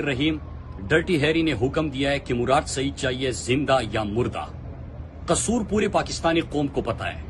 रहीम dirty Harry ने हुक्म दिया है कि मुराद सईद चाहिए ज़िंदा या मुर्दा। कसूर पूरे पाकिस्तानी कौम को पता है।